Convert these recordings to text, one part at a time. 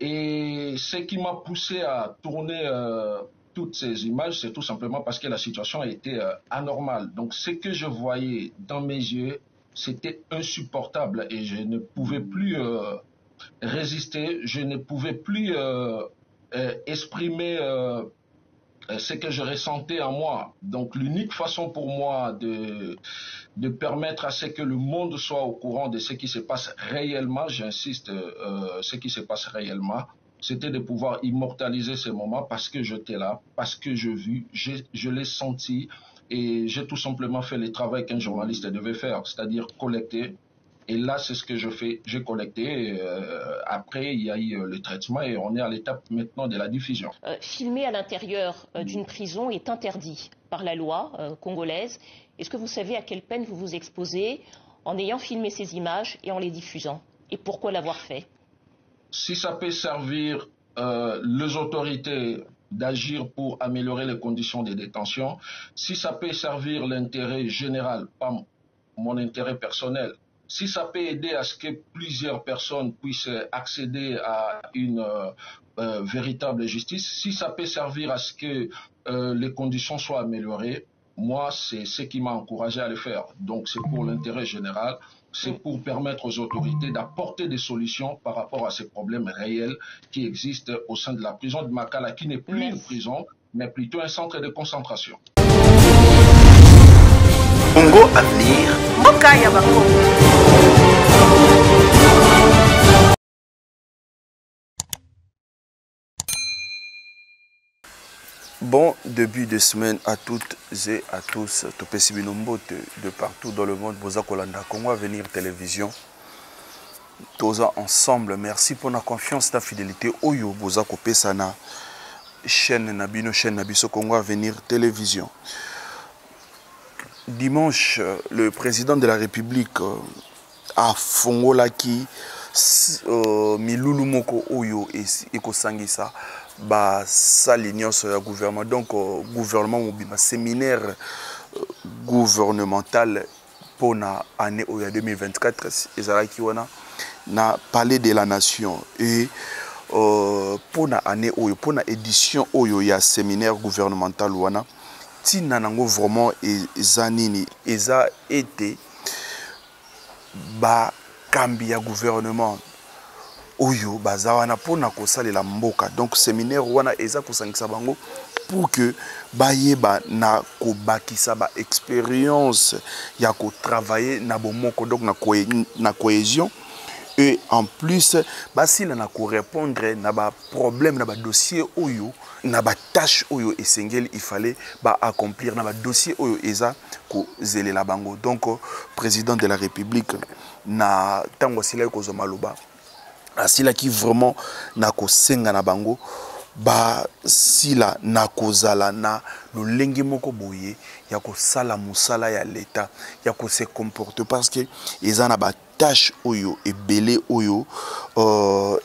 Et ce qui m'a poussé à tourner euh, toutes ces images, c'est tout simplement parce que la situation était euh, anormale. Donc ce que je voyais dans mes yeux, c'était insupportable et je ne pouvais plus euh, résister, je ne pouvais plus exprimer euh, ce que je ressentais en moi. Donc l'unique façon pour moi de, de permettre à ce que le monde soit au courant de ce qui se passe réellement, j'insiste, euh, ce qui se passe réellement, c'était de pouvoir immortaliser ces moments parce que j'étais là, parce que j'ai vu, je, je l'ai senti et j'ai tout simplement fait le travail qu'un journaliste devait faire, c'est-à-dire collecter, et là, c'est ce que je fais. J'ai collecté. Euh, après, il y a eu euh, le traitement et on est à l'étape maintenant de la diffusion. Euh, filmer à l'intérieur mm. d'une prison est interdit par la loi congolaise. Est-ce que vous savez à quelle peine vous vous exposez en ayant filmé ces images et en les diffusant Et pourquoi l'avoir fait Si ça peut servir les autorités d'agir pour améliorer les conditions de détention, si ça peut servir l'intérêt général, pas mon intérêt personnel, si ça peut aider à ce que plusieurs personnes puissent accéder à une euh, euh, véritable justice, si ça peut servir à ce que euh, les conditions soient améliorées, moi, c'est ce qui m'a encouragé à le faire. Donc, c'est pour l'intérêt général, c'est pour permettre aux autorités d'apporter des solutions par rapport à ces problèmes réels qui existent au sein de la prison de Makala, qui n'est plus une prison, mais plutot un centre de concentration. Congo Avenir. Mboka ya Bon début de semaine à toutes et à tous. Topesi bino mbote de partout dans le monde boza kolanda Congo Avenir Télévision. toza ensemble merci mpo na confiance na fidelité oyo boza kopesa na chaîne na bino chaîne na biso congo avenir télévision dimanche euh, le président de la république euh, afongolaki euh, milulu moko oyo ekosangisa basali nyonso ya gouvernement donc gouvernement mobima séminaire gouvernemental mpo na année oyo ya 2024 ezalaki wana na palais de la nation et euh, mpo na année oyo mpo na édition oyo ya séminaire gouvernemental wana ntina nango vraiment e, eza nini eza ete ba Kambi ya gouvernement oyo baza wana mpona kosalela mboka donc seminaire wana eza kosangisa bango pour que bayeba na kobakisa ba expérience ya kotravailler na bomoko donc na, co na cohésion et en plus basila na korépondre na baproblème na badossier oyo na ba tâche oyo esengeli il fallait ba accomplir na ba dossier oyo eza kozelela bango donc président de la république na ntango asilaki kozwa maloba asilaki vraiment na kosenga na bango basila na kozala na lolenge moko boye ya kosala mosala ya leta ya kose comporte parce que eza na batâche oyo ebele oyo uh,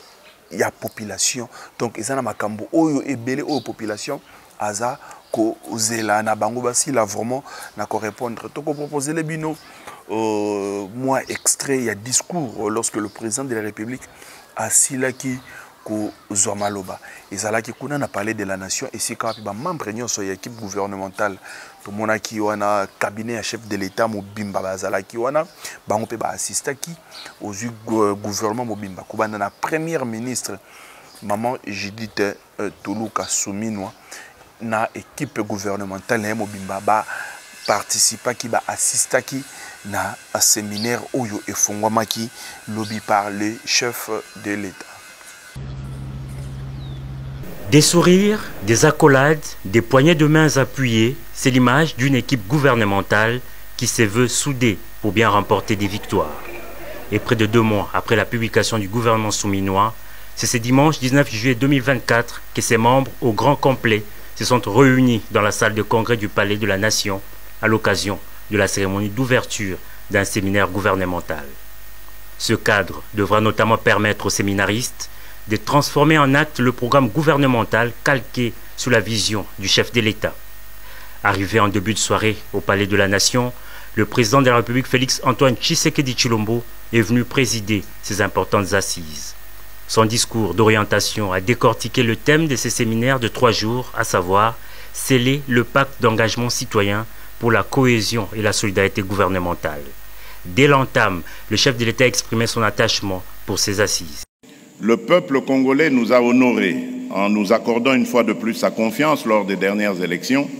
ya population donc eza na makambo oyo ebele oyo population aza kozela na bango basila vraiment na korépondre tokoproposele bino euh, mwa extrait ya discours euh, lorsque le président de la république asilaki kozwa maloba ezalaki kuna na palais de la nation esika wapi bamembre nyonso ya équipe gouvernementale tomonaki wana cabinet ya chef de l'état mobimba bazalaki wana bango mpe baassistaki ozwi gouvernement mobimba kobanda na première ministre maman judith euh, tuluka suminwa na équipe gouvernementale na ye mobimba baparticipaki baassistaki na séminaire oyo efongwamaki lobi par le chef de l'état Des sourires, des accolades, des poignées de mains appuyées, c'est l'image d'une équipe gouvernementale qui se veut soudée pour bien remporter des victoires. Et près de deux mois après la publication du gouvernement souminois, c'est ce dimanche 19 juillet 2024 que ses membres, au grand complet, se sont réunis dans la salle de congrès du Palais de la Nation à l'occasion de la cérémonie d'ouverture d'un séminaire gouvernemental. Ce cadre devra notamment permettre aux séminaristes de transformer en acte le programme gouvernemental calqué sous la vision du chef de l'État. Arrivé en début de soirée au Palais de la Nation, le président de la République Félix Antoine Di Chilombo est venu présider ces importantes assises. Son discours d'orientation a décortiqué le thème de ces séminaires de trois jours, à savoir sceller le pacte d'engagement citoyen pour la cohésion et la solidarité gouvernementale. Dès l'entame, le chef de l'État exprimait son attachement pour ces assises. Le peuple congolais nous a honorés en nous accordant une fois de plus sa confiance lors des dernières élections,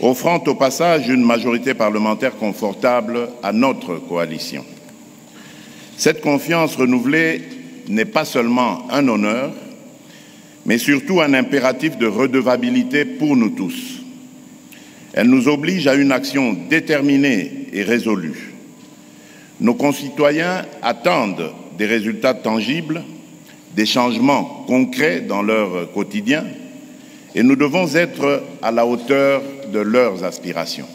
offrant au passage une majorité parlementaire confortable à notre coalition. Cette confiance renouvelée n'est pas seulement un honneur, mais surtout un impératif de redevabilité pour nous tous. Elle nous oblige à une action déterminée et résolue. Nos concitoyens attendent des résultats tangibles des changements concrets dans leur quotidien et nous devons être à la hauteur de leurs aspirations.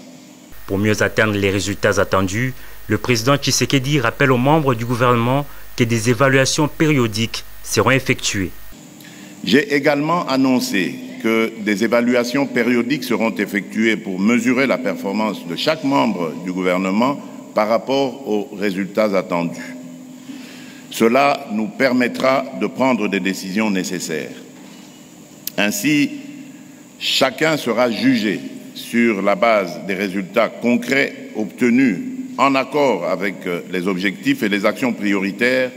Pour mieux atteindre les résultats attendus, le président Tshisekedi rappelle aux membres du gouvernement que des évaluations périodiques seront effectuées. J'ai également annoncé que des évaluations périodiques seront effectuées pour mesurer la performance de chaque membre du gouvernement par rapport aux résultats attendus. Cela nous permettra de prendre des décisions nécessaires. Ainsi, chacun sera jugé sur la base des résultats concrets obtenus en accord avec euh, les objectifs et les actions prioritaires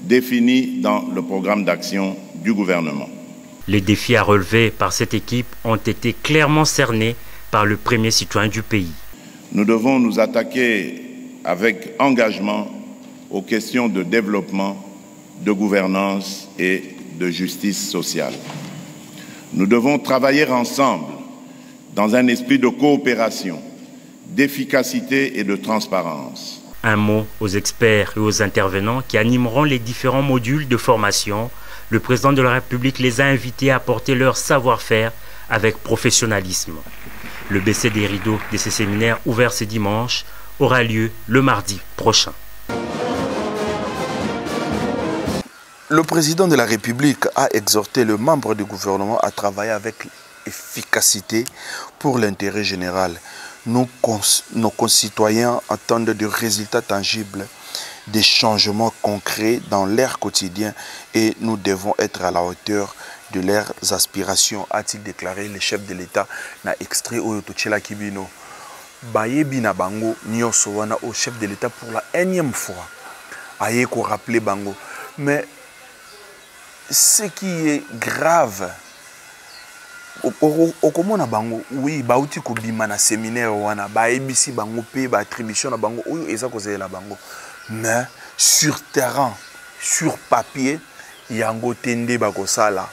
définis dans le programme d'action du gouvernement. Les défis à relever par cette équipe ont été clairement cernés par le premier citoyen du pays. Nous devons nous attaquer avec engagement aux questions de développement, de gouvernance et de justice sociale. Nous devons travailler ensemble dans un esprit de coopération, d'efficacité et de transparence. Un mot aux experts et aux intervenants qui animeront les différents modules de formation. Le président de la République les a invités à apporter leur savoir-faire avec professionnalisme. Le baisser des rideaux de ces séminaires ouverts ce dimanche aura lieu le mardi prochain. Le président de la République a exhorté le membre du gouvernement à travailler avec efficacité pour l'intérêt général. Nos, concitoyens attendent des résultats tangibles, des changements concrets dans leur quotidien et nous devons être à la hauteur de leurs aspirations, a-t-il déclaré le chef de l'État na extrait au Kibino. Bayebi na bango nioso wana oyo chef de l'etat pour la enième fois aye ko rappeler bango mais ce qui est grave okomona bango oui bauti kobima na seminaire wana bayebisi bango mpe baattribution na bango oyo eza kozalela bango mais sur terrain sur papier yango te nde bakosala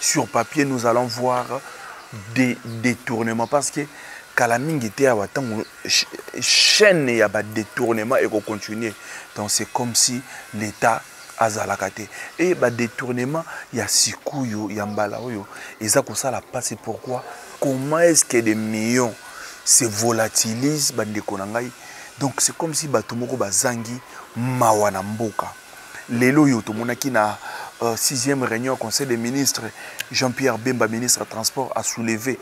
sur papier nous allons voir des détournements parce que kala mingi te awa ntango chaîne ya badétournement ekocontinue donc c'est comme si l'état azalaka te e badétournement ya sikoyo ya mbala oyo eza kosala mpasi pourquoi comment est ce que des millions se volatilise bandeko na ngai donc c'est comme si bato moko bazangi mawa na mboka lelo oyo tomonaki na euh, sixième réunion ya conseil des ministres jean pierre bemba ministre ya transport asouleve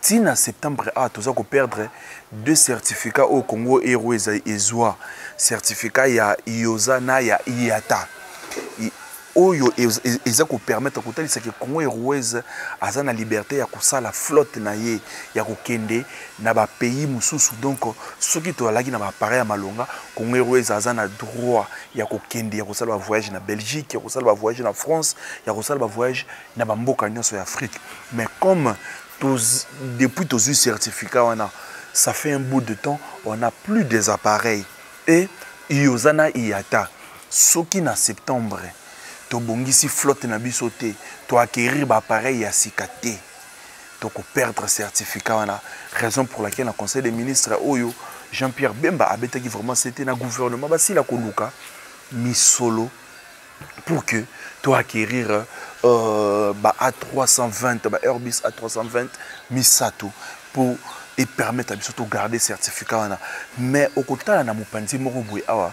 ti na septembre a toza koperdre deux certificat oyo congo hero ezwa certificat ya ioza na ya iata oyo eza kopermettre kotalisa ke congo airways aza na liberté ya kosala flotte na ye ya kokende na ba pays mususu donc soki tolalaki na ba appareil ya malonga congo airways aza na droit ya kokende ya kosala ba voyage na belgique ya kosala ba voyage na france ya kosala ba voyage na bamboka nyonso ya afrique mais comme toz, depuis tozwi certificat wana ça fait un bout de temps on a plus des appareils et iyoza na iata soki na septembre tobongisi flotte na biso te toacquérir baappareil ya sika te toko perdre certificat wana raison pour laquelle na conseil des ministres oyo Jean-Pierre Bemba abetaki vraiment c'était na gouvernement basila koluka misolo pour que to acquérir euh, ba A320 ba Airbus A320 misato pour et permettre à biso to garder certificat wana mais okotala na mopanzi moko boye awa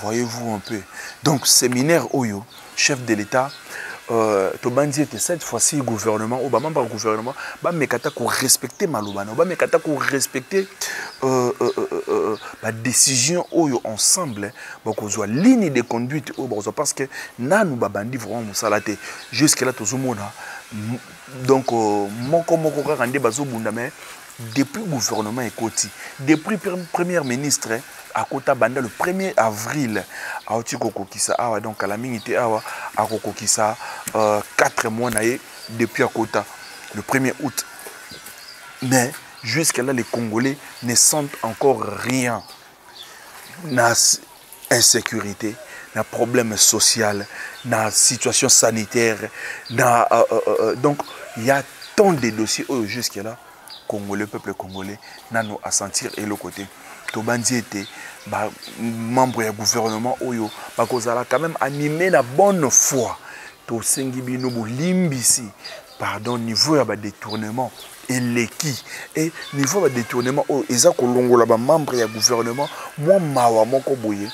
voyez vous un peu donc séminaire oyo chef de l'état Euh, tobanzi ete cette fois-ci gouvernement oyo bamembre ya gouvernement bameka ata korespecte maloba na yo bameka ata korespecte euh, euh, badécision oyo ensemble bakozwa ligne de conduite oyo bakozwa parce que nanu babandi vraiment mosala te jusque là tozomona donc moko moko kaka nde bazobunda mais Depuis gouvernement ekoti, depuis première ministre akota banda le 1er avril auti kokokisa awa donc kala mingi te awa akokokisa euh, 4 mois na ye depuis akota le 1er août. Mais jusqu'à là les Congolais ne sentent encore rien. Na insécurité na problème social na situation sanitaire na euh, euh, euh, euh donc il y a tant de dossiers oyo jusque là congolais peuple congolais nano asentir eloko te tobanzi ete bamembre ya gouvernement oyo bakozala quand même anime na bonne foi tosengi bino bolimbisi pardon niveau ya badetournement eleki e niveau ba détournement oyo eza kolongola ba membre ya gouvernement mwa mawa moko boye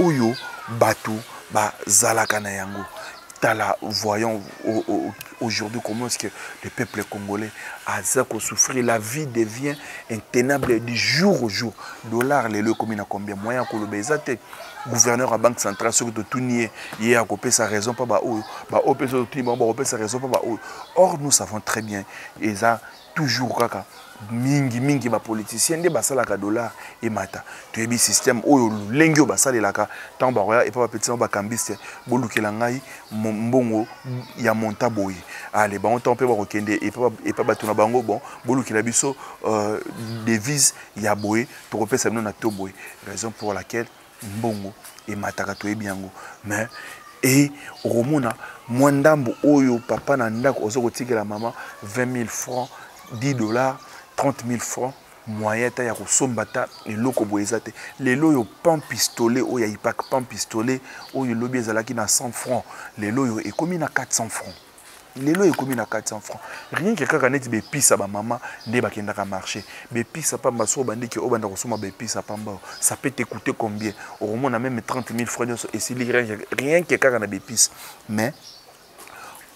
oyo bato bazalaka na yango tala voyons aujourd'hui comment est-ce que le peuple congolais aza souffrir la vie devient intenable du jour au jour dollar lelo ekomi na combien moyen ya koloba eza te gouverneur ya banque centrale soki totuni ye ye akopesa raison mpa baoyo baoyo mpe soki totuni bango bakopesa raison mpa baoyo or nous savons très bien eza toujours kaka mingi mingi bapoliticien nde basalaka dollar emata toyebi système oyo lolenge oyo basalelaka ntango bakoya epa bapetisi bango bakambiste bolukela ngai mbongo ya monta boye ale bango ntango mpe bakokende epa bato na bango bon bolukela biso euh, devise ya boye tokopesa bino na to boye raison pour laquelle mbongo emataka toyebi yango mais e okomona mwa ndambo oyo papa na ndako oza kotikela mama 20 000 francs 10 dollars 30 000 francs moyen ata ya kosomba ata eloko boye eza te lelo oyo pan pistolet oyo ya ipak pan pistolet oyo lobi ezalaki na 100 francs lelo oyo ekomi na 400 francs lelo ekomi na 400 francs rien que kaka neti bepisa bamama nde bakendaka marché bepisa pamba so obandiki obanda kosomba bepisa pamba oyo ça peut t'écouter combien okomona meme 30 000 francs nyonso esili rien que kaka na bepisa mais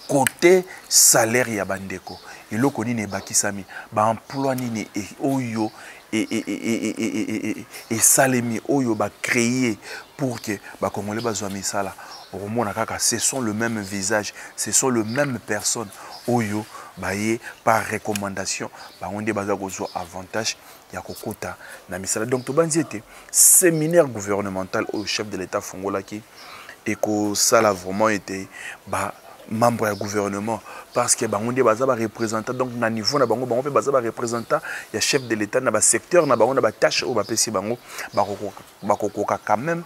côté salaire ya bandeko eloko nini ebakisami baemploi nini e, oyo esalemi oyo ba créer pour que ba congolais bazwa misala okomona kaka ce sont le même visage ce sont le même personne oyo baye par recommandation bango nde baza kozwa avantage ya kokota na misala donc tobanzi ete séminaire gouvernemental oyo chef de l'état afungolaki ekosala vraiment ete ba membre ya gouvernement parce que bango nde baza barepresentant donc na niveau na bango bango mpe baza barepresentant ya chef de l'état na basecteur na bango na batâche oyo bapesi bango bakokoka quand même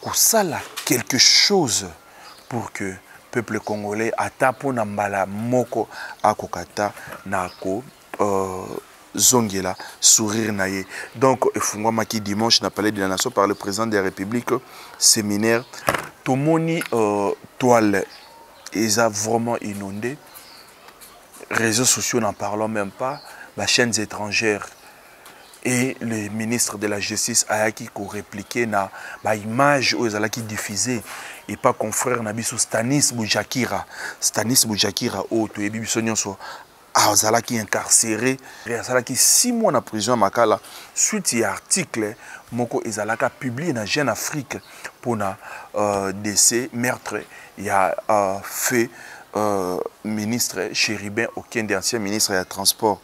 kosala quelque chose pour que peuple congolais ata mpo na mbala moko akoka ata na ko Euh, zongela sourire na ye donc efungwamaki dimanche na palais de la nation par le président de la république séminaire tomoni euh, toile eza vraiment inondé réseaux sociaux n'en parlons même pas ba chaînes étrangères et le ministre de la justice ayaki koreplike na baimage oyo ezalaki diffuse epa confrère na biso stanis bujakira stanis bujakira oyo toyebi biso nyonso Ah, azalaki incarcéré asalaki 6 mois na prison ya makala suite ya article moko ezalaka publie na jeune afrique mpona euh, décès meurtre ya euh, feu euh, ministre chéribin okende ancien ministre ya transport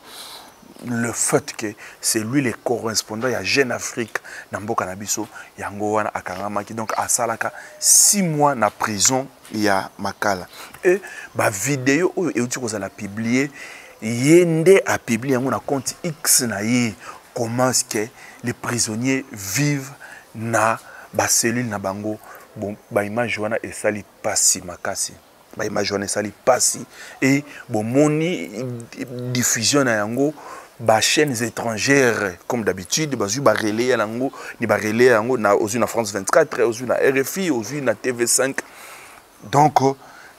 le fait que c'est lui le correspondant ya jeune afrique na mboka na biso yango wana akangamaki donc asalaka 6 mois na prison ya makala e bavideo oyo euti kozala publie ye nde apublie yango na compte x na ye comment ce que les prisonniers vivent na bacellule na bango bon baimage wana esali mpasi makasi baimage wana esali mpasi e bomoni diffusion na yango ba chaînes étrangères comme d'habitude bazui ba relais ya nango ni ba relais yango na ozui na France 24 ozui na RFI ozui na TV5 donc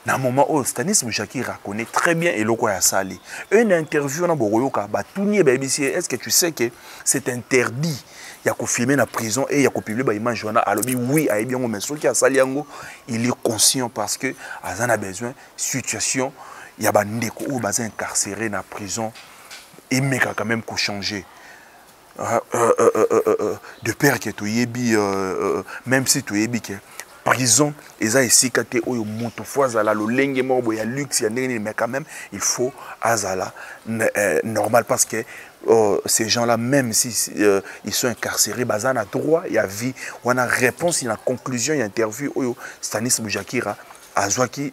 na moment oyo Stanis Mujaki raconne très bien eloko ya sali une interview na bokoyoka batuni ye bayebisi ye est-ce que tu sais que c'est interdit ya kofilme na prison et ya kopublie baimage wana alobi oui ayebi yango mais soki asali yango il est conscient parce que aza na besoin situation ya bandeko oyo baza incarcere na prison emekaka meme kochanger euh, euh, euh, de père ke toyebi même si toyebi ke prison eza esika te oyo moto fo azala lolenge moko boye ya luxe ya ndenge nini mais quand même il faut azala euh, normal parce que euh, ces gens-là, même si euh, ils sont incarcérés, baza na droit, il y a vie. On a réponse, il y a conclusion, il y a interview. Oyo Stanis Boujakira, Azwaki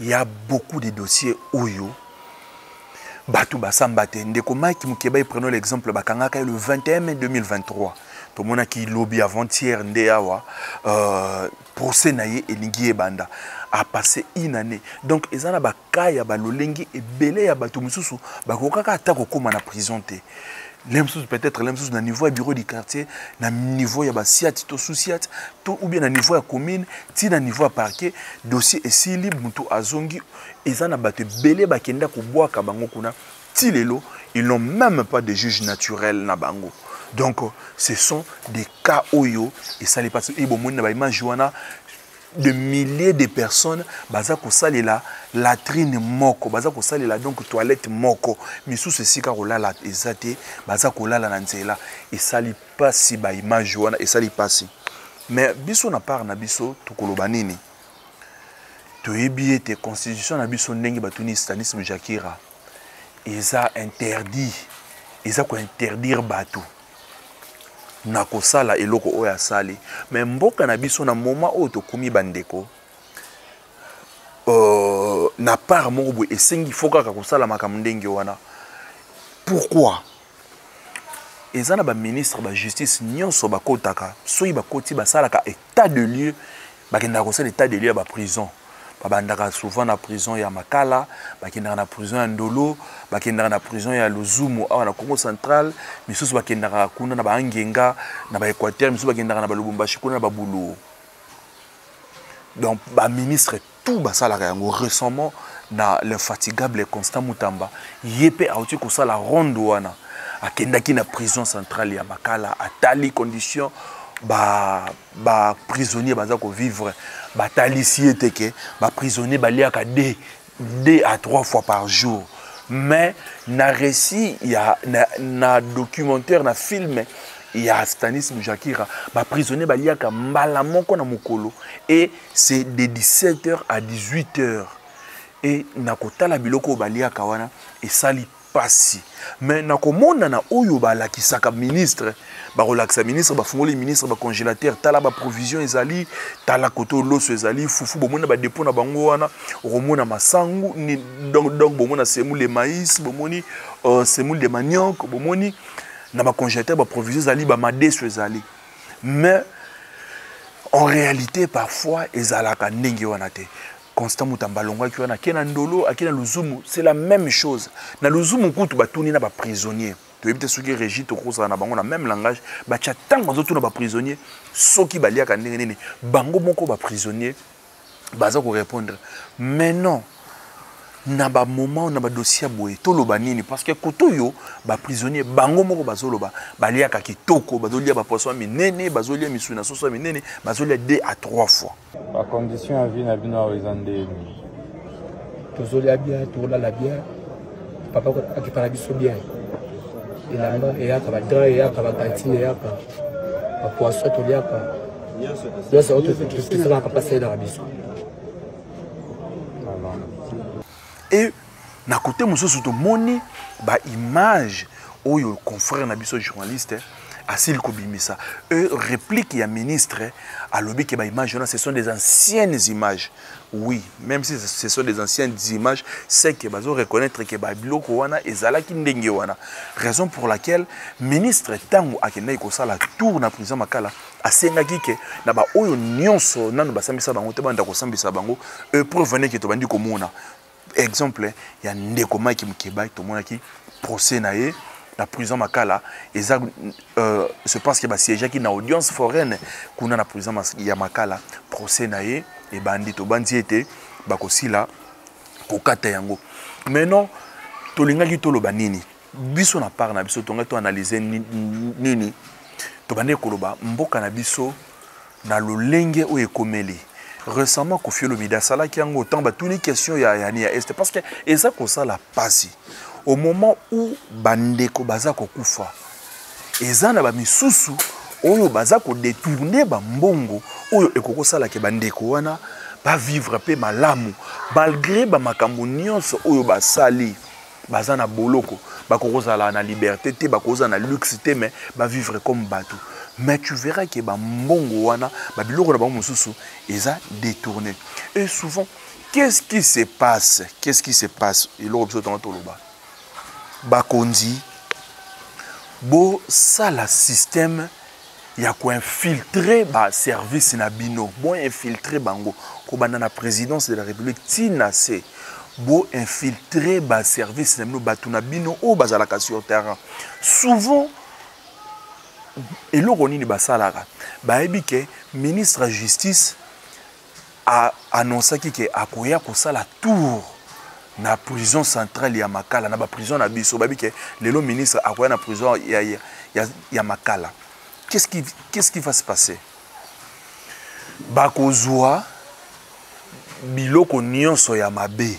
Il y a beaucoup de dossiers oyo bato basamba te ndeko mike mukebayi prenons l'exemple bakangaka ye le 21 mai 2023 tomonaki lobi avant-hier nde awa euh, procès na ye elingi ebanda apasse une année donc eza na bakaa ya balolenge ebele ya bato mosusu bakokaka ata kokóma na prison te lelo mosusu peut-être lelo mosusu na niveau ya bureau du quartier na niveau ya basiati to susiati to ou bien na niveau ya commune ti na niveau ya parquet dossier esili moto azongi eza na bato ebele bakenda kobwaka bango kuna ti lelo ils n'ont même pas de juge naturel na bango donc ce sont des cas oyo esali mpasi oyo bomoni na baimage wana de milliers de personnes baza kosalela latrine moko baza kosalela donc toilette moko misusu esika kolala eza te baza kolala na nzela esali mpasi baimage wana esali mpasi mais biso na part na biso tokoloba nini toyebi ete constitution na biso ndenge batuni stanisme jakira eza interdit eza kointerdire bato na kosala eloko oyo asali me mboka na biso na moma oyo tokomi bandeko uh, na part moko boye esengi fo kaka kosala makambo ndenge wana pourquoi eza na baministre ba justice nyonso bakotaka soki bakoti basalaka état de lieu bakendaka kosala état de lieu ya baprison babandaka souvent na prison ya makala bakendaka na prison ya ndolo bakendaka na prison ya luzumu awa na congo central misusu bakendaka kuna na baangenga na baéquateur misusu bakendaka na balubumbashi kuna na babuluo donc baministre tout basalaka yango récemment na l'infatigable constant mutamba ye mpe auti kosala ronde wana akendaki na prison centrale ya makala atali condition baprisonnier ba baza kovivre batalisi ye te ke baprisonnier baliaka de deux à trois fois par jour mais na récit ya na, na documentaire na filme ya stanisme jakira baprisonnier baliaka mbala moko na mokolo e c'est de 17 heures à 18 heures e na kotala biloko oyo baliaka wana esali mpasi me na komona na oyo balakisaka ministre bakolakisa ministre bafungoli ministre bacongélateur tala baprovision ezali tala koto loso ezali fufu bomoni na badepo na bango wana okomona masangu donc, donc bomona semoule de maïs bomoni uh, semoule de manioc bomoni na bacongélateur baprovision ezali bamadeso ezali mais en réalité parfois ezalaka ndenge wana te constant mutamba alongwaki wana ake na ndolo ake na luzumu c'est la même chose na luzumu kutu batuni na baprisonnier toyebi te soki régi tokozala na bango na même langage batya ntango bazotuna baprisonnier soki baliaka ndenge nini bango moko baprisonnier baza ko répondre mais non na ba moment na ba dossier boye toloba nini parce que kutu yo ba prisonnier bango moko bazoloba baliaka kitoko bazolia ba poisson minene bazolia misuni na soso minene bazolia deux à trois fois ba conditions ya vie na bino awa eza ndeni tozolya bien tolala bien papa akipana biso bien elamba eyaka badra eyaka bakantine eyaka bapoisson tolyaka nyonso oyo tosalaka mpasi eyelaka biso e na kote mosusu tomoni baimage oyo confrère na biso journaliste asili kobimisa e réplique ya ministre alobi ke baimage wana ce sont des anciennes images Oui, même si ce sont des anciennes images, c'est que bazo reconnaître que babiloko wana ezalaki ndenge wana. Raison pour laquelle ministre Tango akendaki kosala tour na prison Makala asengaki ke na ba oyo nyonso nanu basambisa bango te banda kosambisa bango epreuve neke tobandi komona exemple ya ndeko mike mukeba tomonaki procès na ye na prison makala eza euh, je pense que basiégeaki na audience foraine kuna na prison ya makala procès na ye ebandi tobanzi ete bakosila kokata yango mais non tolingaki toloba nini biso na part na biso tongai to analyse nini tobandaki koloba mboka na biso na lolenge oyo ekomeli récemment kofi olomide asalaki yango ntango batuni question ya yani ya este parce que eza kosala mpasi au moment où bandeko baza kokufa eza na bamisusu oyo baza kodetourne bambongo oyo ekoki kosala ke bandeko wana bavivre mpe malamu malgré bamakambo nyonso oyo basali baza na boloko bakokozala na liberté te bakoza na luxe te mais bavivre comme bato mais tu verras ke bambongo wana babiloko na bango mosusu eza détourné et souvent qu'est-ce qui se passe qu'est-ce qui se passe eloko biso tonga toloba bakonzi bosala système ya koinfiltre baservice na bino boinfiltre bango kobanda na présidence de la république ti na se boinfiltre baservice na bino bato na bino oyo bazalaka sur terrain souvent eloko nini basalaka bayebi ke ministre ya justice a annoncaki ke akoya kosala tour na prison centrale ya makala na baprison na biso babi ke lelo ministre akoya na prison ya, ya, ya, ya makala qu'est-ce qui, qu'est-ce qui va se passer bakozwa biloko nyonso ya mabe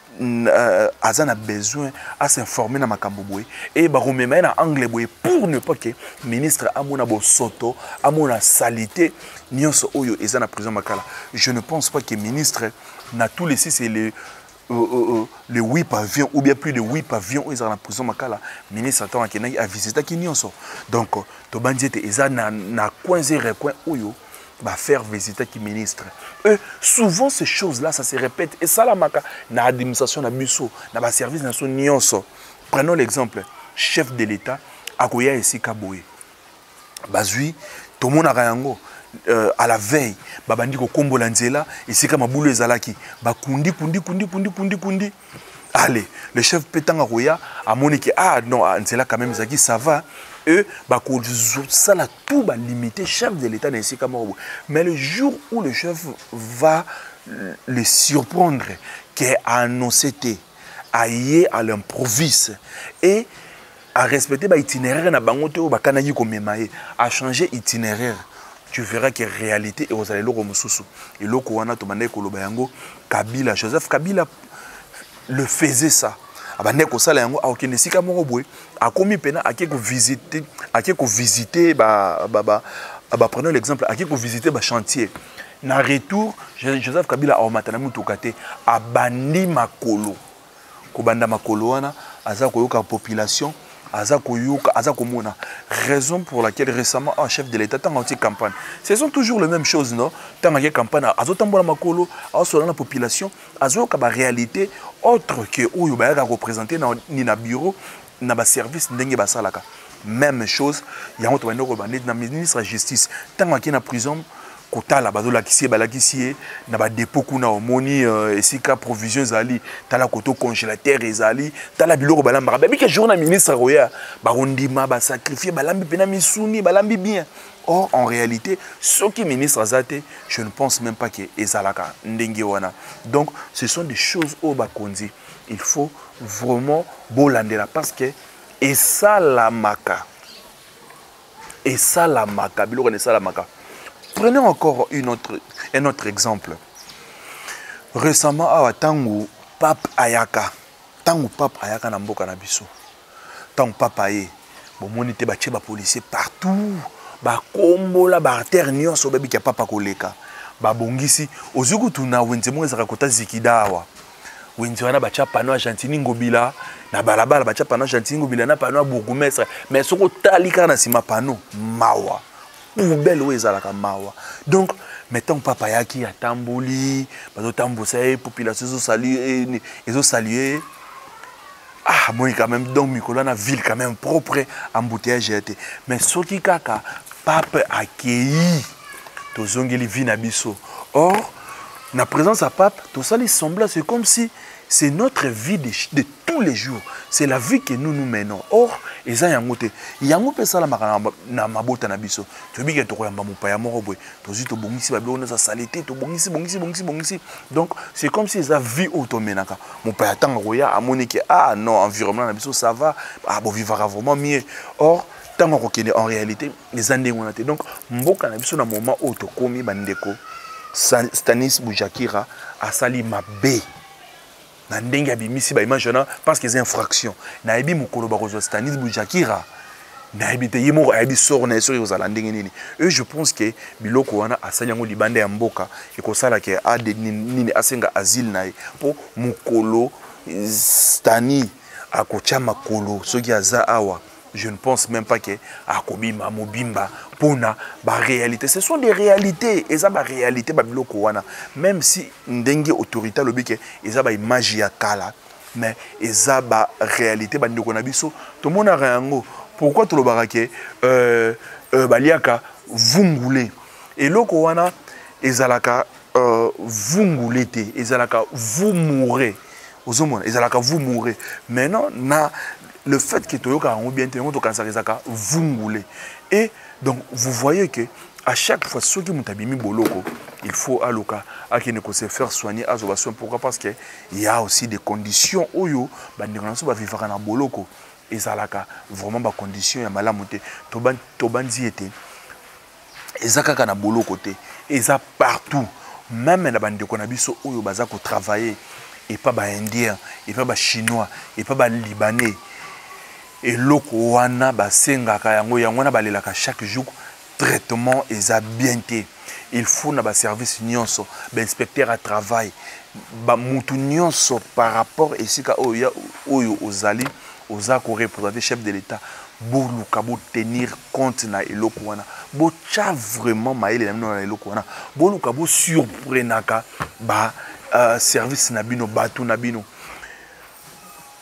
Euh, aza na besoin à s'informer na makambo boye et bakomema ye na angle boye pour ne pas que ministre amona bosoto amona salite nyonso oyo eza na prison makala je ne pense pas que ministre na tous les six et les Euh, euh, euh, les huit pavillons ou bien plus de huit pavillons oyo ezalaka na prison makala ministre ntango akendaki avisitaki nyonso donc euh, tobandi ete eza na, na coin zere coin oyo ba faire visiter ki ministre euh, souvent ces choses là ça se répète esalamaka na administration na biso na ba service na biso nyonso prenons l'exemple chef de l'état akoya esika boye bazwi tomonaka yango euh, à la veille babandi kokombola nzela esika mabulu ezalaki bakundi kundi kundi kundi kundi kundi allez le chef mpe ntango akoya amoni ke ah non ah, nzela quand même ezalaki ça va eux bakozosala tout balimite chef de l'état na esika moko boye mais le jour où le chef va le surprendre ke aannonce te aye à l'improvise et a respecter ba itinéraire na bango te oyo bakanaki komema ye a changer itinéraire tu verras que réalité ekozala eloko mosusu eloko wana tobandaki koloba yango kabila joseph kabila le faisait ça abandaki kosala yango akokende esika moko boye akomi mpena ake kovisite ake kovisite baprenons l'exemple ake kovisite bachantier na retour joseph kabila aomata na motuka te abandi makolo kobanda makolo wana aza koyoka population aza koyoka aza komona raison pour laquelle récemment un chef de l'état ntango auti campagne ce sont toujours le même chose non ntango ake campagne azotambola makolo azosola na population azoyoka baréalité autre que oyo bayaka koprésente nini na bureau na ba service ndenge basalaka même chose yango tobandi koloba ndeti na ministre ya justice ntango akei na prison kotala bazolakisi ye balakisi ye na badepot kuna omoni euh, esika provision ezali tala koto congélateur ezali tala biloko balambaka babike jour na ministre akoya bakondima basacrifie balambi mpena misuni balambi bien or en réalité soki ministre aza te je ne pense même pas ke ezalaka ndenge wana donc ce sont des choses oyo bakonzi il faut vraiment bolandela parce que esalamaka esalamaka biloko na esalamaka prenons encore une autre, un autre exemple récemment awa ntango pape ayaka ntango pape ayaka na mboka na biso ntango papa ye bomoni te batie bapolicier partout bakombola baartere nyonso babiki ya papa koleka babongisi ozwi kutu na wenze moko ezalaka kota zikida awa wenze wana batya pano ya gentini ngobila na balabala batya pano ya gentini ngobila na pano ya bourgoumestre mais soki otali kaka na nsima pano mawa poubele oyo ezalaka mawa donc mais ntango papa ayaki atamboli bazotambusa ye population ezosalue ezosalue ah moi quand même donc mikolo na ville quand même propre embouteillage ya te mais soki kaka pape akei tozongeli vie na biso or na présence ya pape tosali sembla c'est comme si c'est notre vie de, de tous les jours c'est la vie que nous nous menons or eza yango te yango mpe esalamaka na mabota na biso toyebi ke tokoyamba mopaya moko boye tozwi tobongisi babiloko nyonso ya salite tobongisi bongisi bongisi bongisi donc c'est comme si eza vie oyo tomenaka mopaya ntango akoya amoni ke ah non environnement na biso ça va ah, bovivaka vraiment mieux or ntango akokende en réalité eza ndenge wana te donc mboka na biso na moment oyo tokomi bandeko stanis bujakira asali mabe na ndenge abimisi ba image wana parce que eza infraction nayebi mokolo bakozwa stanis bujakira nayebi te ye moko ayebi sor na ye soki ekozala ndenge nini e je pense ke biloko wana asali yango libanda ya mboka ekosala ke ade nini asenga asile na ye mpo mokolo stani akotya makolo soki aza awa je ne pense même pas que akobima mobimba pona ba réalité ce sont des réalités eza ba réalité ba biloko wana même si ndenge autorité alobi ke eza ba image ya kala mais eza ba réalité ba ndeko na biso tomonaka yango pourquoi tolobaka ke euh, euh, baliaka vungule eloko wana ezalaka euh, vungule te ezalaka vous mourrez ozomona ezalaka vous mourrez maintenant na le fait que toyokaka yango bien te yango tokanisaka ezalaka vungule et donc vous voyez que à chaque fois soki moto abimi boloko il faut aloka akende ko se faire soigner azoba soin pourquoi parce que il y a aussi des conditions oyo bandeko na biso bavivaka na boloko ezalaka vraiment bacondition ya malamu te tobanzi ete eza kaka na boloko te eza partout meme na bandeko na biso oyo baza kotravaille epa baindien epa bachinois epa balibanais eloko wana basengaka yango yango wana balelaka chaque jour traitement eza bien te il faut na baservice nyonso bainspecteur ya travail bamutu nyonso par rapport esika oyo, oyo ozali oza korepresente chef de l'état Boluka bo tenir compte na eloko wana. Botia vraiment mayele na bino na eloko wana. Boluka bo surprenaka ba euh, service na bino, bato na bino.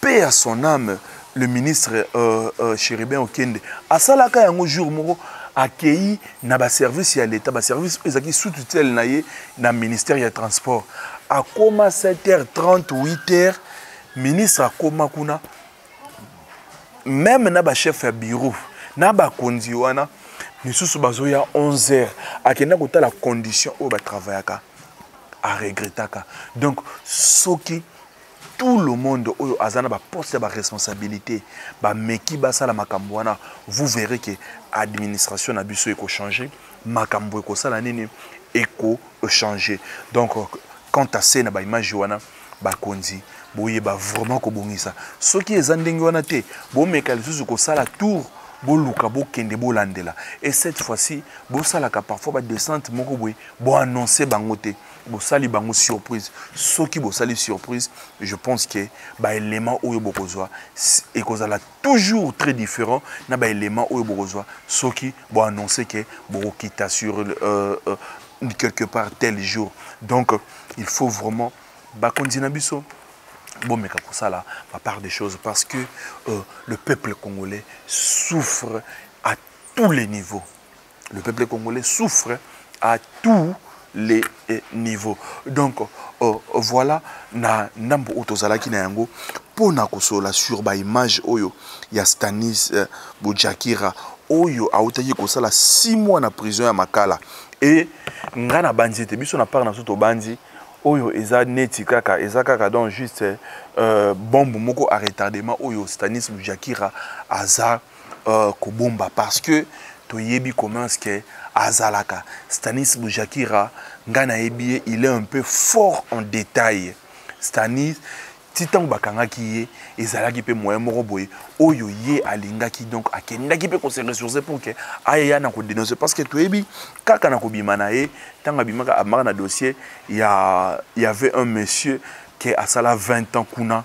Paix à son âme, le ministre euh, euh, Chérubin Okende asalaka yango jour moko akei na baservice ya leta baservice oyo ezalaki sous tutelle na ye na ministère ya transport akoma 7 h 30 8 h ministre akoma kuna meme na bachef ya bureau na bakonzi wana misusu bazoya 11 heures akenda kotala condition oyo batravayaka aregretaka donc soki tout le monde oyo aza na baposte ya baresponsabilité bameki basala makambo wana vous verrez que administration na biso ekochange makambo ekosala nini ekochange donc quant à se na baimage wana bakonzi boyeba vraiment kobongisa soki eza ndenge wana te bomeka lisusu kosala tour boluka bokende bolandela et cette fois-ci bosalaka parfois badescente moko boye boannonce bango te bosali bango surprise soki bosali surprise je pense que baélément oyo bokozwa ekozala toujours très différent na ba éléments oyo bokozwa soki bo annoncer que bokokita sur euh, euh, quelque part tel jour donc il faut vraiment bakonzi na biso bomeka kosala ba part des choses parce que euh, le peuple congolais souffre à tous les niveaux Le peuple congolais souffre à tous les eh, niveaux. Donc, euh, voilà, na ndambo oyo tozalaki na yango mpo na kosola sur baimage oyo ya stanis eh, bojakira oyo autaki kosala 6 mois na prison ya makala e ngai nabanzi ete biso na part na biso tobanzi oyo eza neti kaka eza kaka donc juste euh, bombe moko a retardement oyo stanis bojakira aza euh, kobomba parce que toyebi comment ce que azalaka stanis bujakira ngai nayebi ye il est un peu fort en détail stanis ti ntango bakangaki ye ezalaki mpe moyen moko boye oyo ye alingaki donc akendaki mpe kose ressource pour ke aya na kodenonce parce que toyebi kaka na kobima na ye ntango abimaka abimaka na dossier ya y avait un monsieur ke asala 20 ans kuna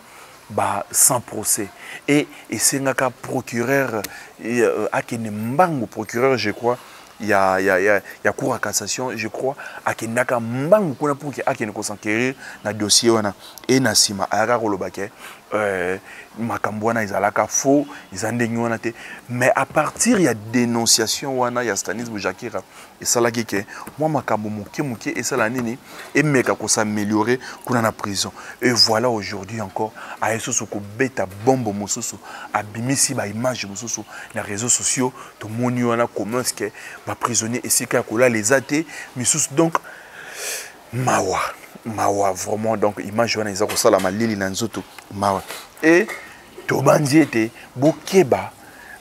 ba sans procès et esengaka procureur euh, akende mbangu procureur je crois ya, ya, ya, ya cour ya cassation je crois akendaka mbangu kuna pour ke akende kosenquerir na dossier wana e na nsima ayaka koloba ke euh, makambo wana ezalaka faux eza ndenge wana te mais à partir ya dénonciation wana ya stanis bujakira esalaki ke mwa makambo moke moke esala nini emeka kosameliore kuna na prison et voilà aujourd'hui encore aye susu kobeta bombo mosusu abimisi baimage mosusu na réseau sociaux tomoni wana commerce ke baprisonnier esika ya kolala eza te misusu donc mawa mawa vraiment donc image wana eza kosala malili na nzoto mawa et tobanzi ete bokeba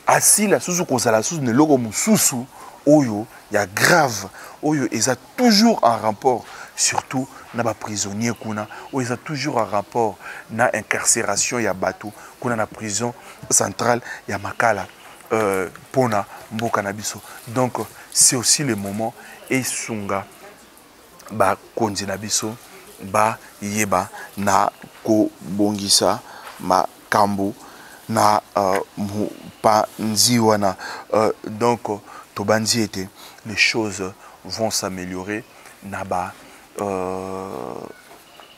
asila susu kozala susu na eloko mosusu oyo ya grave oyo eza toujours en rapport surtout na baprisonnier kuna oyo eza toujours en rapport na incarcération ya bato kuna na prison centrale ya makala euh, mpo na mboka na biso donc c'est aussi le moment esunga bakonzi na biso bayeba na kobongisa makambo na uh, mopanzi wana uh, donc tobanzi ete les choses vont s'améliorer na ba uh,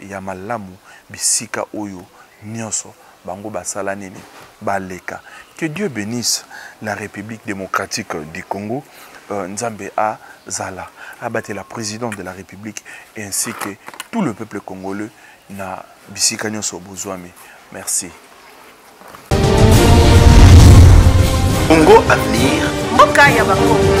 ya malamu bisika oyo nionso bango basala nini baleka que Dieu benisse la Republique democratique du Congo euh, Nzambe azala abatela président de la République ainsi que tout le peuple congolais na bisika nionso bozwami merci Congo Avenir mboka ya bakongo